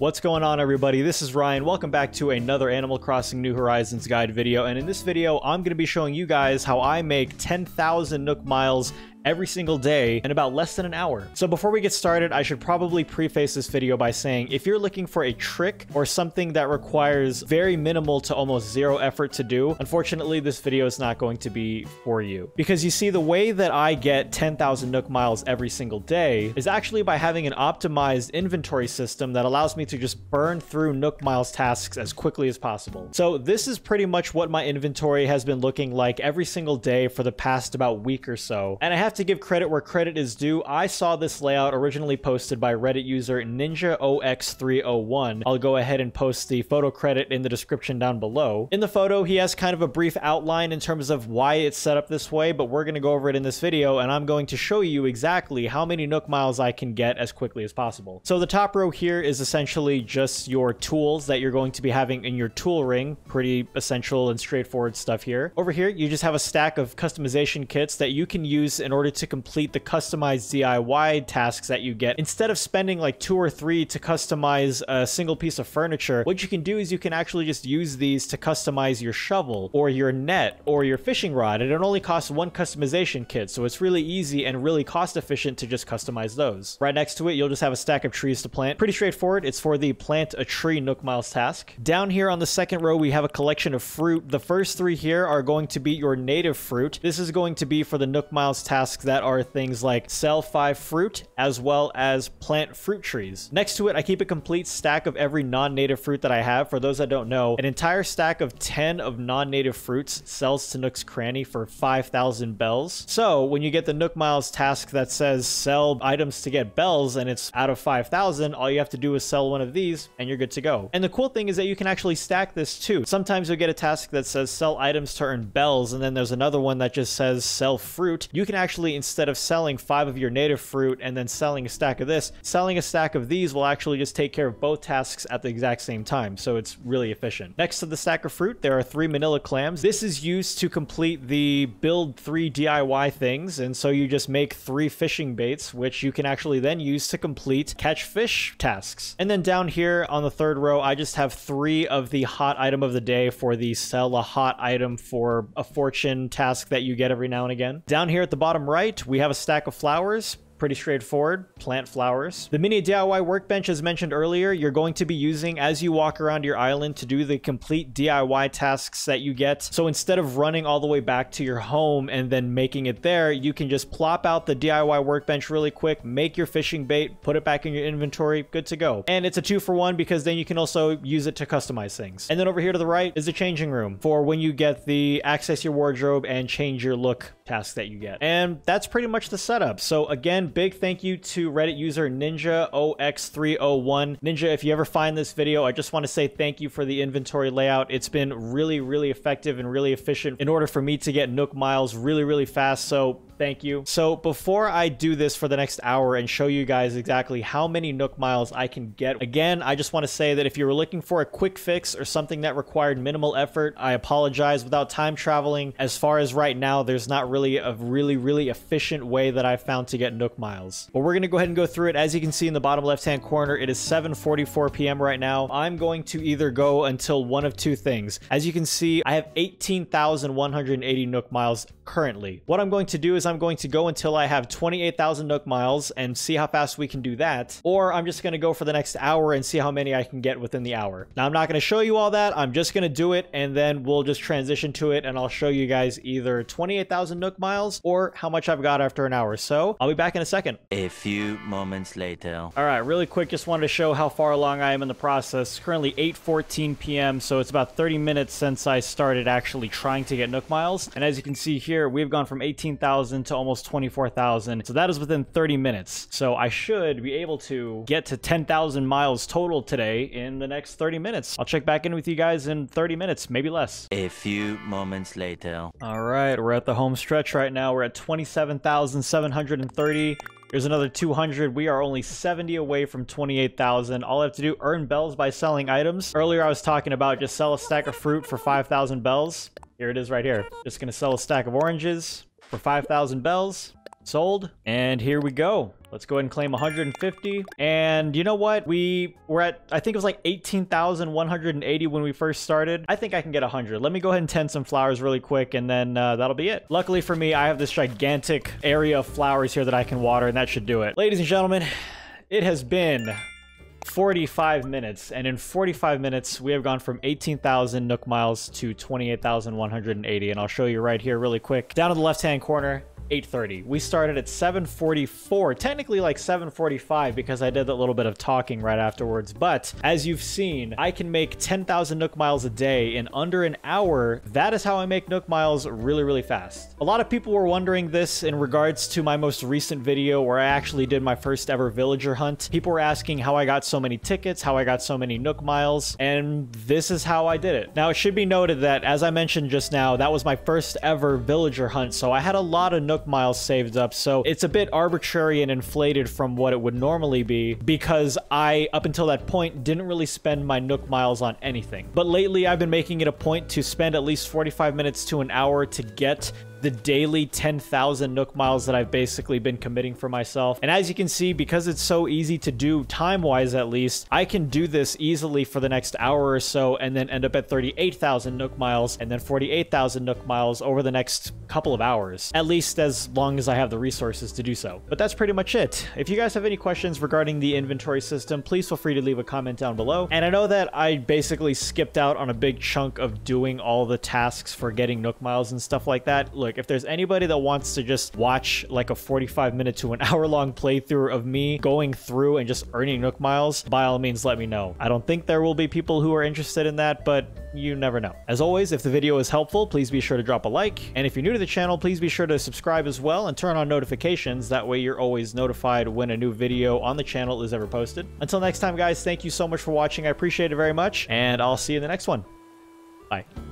What's going on everybody? This is Ryan. Welcome back to another Animal Crossing New Horizons guide video. And in this video, I'm going to be showing you guys how I make 10,000 Nook Miles every single day in about less than an hour. So before we get started, I should probably preface this video by saying if you're looking for a trick or something that requires very minimal to almost zero effort to do, unfortunately this video is not going to be for you. Because you see, the way that I get 10,000 Nook Miles every single day is actually by having an optimized inventory system that allows me to just burn through Nook Miles tasks as quickly as possible. So this is pretty much what my inventory has been looking like every single day for the past about week or so. And I have have to give credit where credit is due. I saw this layout originally posted by Reddit user Ninjaox3o1. I'll go ahead and post the photo credit in the description down below. In the photo, he has kind of a brief outline in terms of why it's set up this way, but we're going to go over it in this video, and I'm going to show you exactly how many Nook Miles I can get as quickly as possible. So the top row here is essentially just your tools that you're going to be having in your tool ring. Pretty essential and straightforward stuff here. Over here, you just have a stack of customization kits that you can use in order order to complete the customized DIY tasks that you get. Instead of spending like two or three to customize a single piece of furniture, what you can do is you can actually just use these to customize your shovel or your net or your fishing rod. And it only costs one customization kit, so it's really easy and really cost efficient to just customize those. Right next to it, you'll just have a stack of trees to plant. Pretty straightforward. It's for the plant a tree Nook Miles task. Down here on the second row, we have a collection of fruit. The first three here are going to be your native fruit. This is going to be for the Nook Miles task tasks that are things like sell five fruit as well as plant fruit trees. Next to it, I keep a complete stack of every non-native fruit that I have. For those that don't know, an entire stack of 10 of non-native fruits sells to Nook's Cranny for 5,000 bells. So when you get the Nook Miles task that says sell items to get bells and it's out of 5,000, all you have to do is sell one of these and you're good to go. And the cool thing is that you can actually stack this too. Sometimes you'll get a task that says sell items to earn bells and then there's another one that just says sell fruit. You can actually actually, instead of selling five of your native fruit and then selling a stack of this, selling a stack of these will actually just take care of both tasks at the exact same time. So it's really efficient. Next to the stack of fruit, there are three manila clams. This is used to complete the build three DIY things. And so you just make three fishing baits, which you can actually then use to complete catch fish tasks. And then down here on the third row, I just have three of the hot item of the day for the sell a hot item for a fortune task that you get every now and again. Down here at the bottom right, we have a stack of flowers. Pretty straightforward, plant flowers. The mini DIY workbench, as mentioned earlier, you're going to be using as you walk around your island to do the complete DIY tasks that you get. So instead of running all the way back to your home and then making it there, you can just plop out the DIY workbench really quick, make your fishing bait, put it back in your inventory, good to go. And it's a two for one because then you can also use it to customize things. And then over here to the right is the changing room for when you get the access your wardrobe and change your look task that you get. And that's pretty much the setup. So again, big thank you to Reddit user Ninjaox3o1. Ninja, if you ever find this video, I just want to say thank you for the inventory layout. It's been really, really effective and really efficient in order for me to get Nook Miles really, really fast. So Thank you. So before I do this for the next hour and show you guys exactly how many Nook Miles I can get, again, I just want to say that if you were looking for a quick fix or something that required minimal effort, I apologize. Without time traveling, as far as right now, there's not really a really, really efficient way that I've found to get Nook Miles. But we're going to go ahead and go through it. As you can see in the bottom left-hand corner, it is 7.44 p.m. right now. I'm going to either go until one of two things. As you can see, I have 18,180 Nook Miles currently. What I'm going to do is I'm going to go until I have 28,000 Nook Miles and see how fast we can do that. Or I'm just going to go for the next hour and see how many I can get within the hour. Now, I'm not going to show you all that. I'm just going to do it and then we'll just transition to it and I'll show you guys either 28,000 Nook Miles or how much I've got after an hour. So I'll be back in a second. A few moments later. All right, really quick, just wanted to show how far along I am in the process. Currently 8.14 p.m., so it's about 30 minutes since I started actually trying to get Nook Miles. And as you can see here, we've gone from 18,000 to almost 24,000. So that is within 30 minutes. So I should be able to get to 10,000 miles total today in the next 30 minutes. I'll check back in with you guys in 30 minutes, maybe less. A few moments later. All right, we're at the home stretch right now. We're at 27,730. There's another 200. We are only 70 away from 28,000. All I have to do, earn bells by selling items. Earlier, I was talking about just sell a stack of fruit for 5,000 bells. Here it is right here. Just gonna sell a stack of oranges for 5,000 bells. Sold. And here we go. Let's go ahead and claim 150. And you know what? We were at, I think it was like 18,180 when we first started. I think I can get 100. Let me go ahead and tend some flowers really quick and then uh, that'll be it. Luckily for me, I have this gigantic area of flowers here that I can water and that should do it. Ladies and gentlemen, it has been 45 minutes and in 45 minutes we have gone from 18,000 nook miles to 28,180 and I'll show you right here really quick. Down in the left hand corner 8.30. We started at 7.44, technically like 7.45 because I did a little bit of talking right afterwards. But as you've seen, I can make 10,000 Nook Miles a day in under an hour. That is how I make Nook Miles really, really fast. A lot of people were wondering this in regards to my most recent video where I actually did my first ever villager hunt. People were asking how I got so many tickets, how I got so many Nook Miles, and this is how I did it. Now, it should be noted that, as I mentioned just now, that was my first ever villager hunt, so I had a lot of Nook Miles saved up. So it's a bit arbitrary and inflated from what it would normally be because I, up until that point, didn't really spend my Nook miles on anything. But lately, I've been making it a point to spend at least 45 minutes to an hour to get the daily 10,000 Nook miles that I've basically been committing for myself. And as you can see, because it's so easy to do time-wise at least, I can do this easily for the next hour or so and then end up at 38,000 Nook miles and then 48,000 Nook miles over the next couple of hours, at least as long as I have the resources to do so. But that's pretty much it. If you guys have any questions regarding the inventory system, please feel free to leave a comment down below. And I know that I basically skipped out on a big chunk of doing all the tasks for getting Nook miles and stuff like that. Look, if there's anybody that wants to just watch like a 45 minute to an hour long playthrough of me going through and just earning Nook miles, by all means, let me know. I don't think there will be people who are interested in that, but you never know. As always, if the video is helpful, please be sure to drop a like. And if you're new to the channel, please be sure to subscribe as well and turn on notifications. That way you're always notified when a new video on the channel is ever posted. Until next time, guys, thank you so much for watching. I appreciate it very much, and I'll see you in the next one. Bye.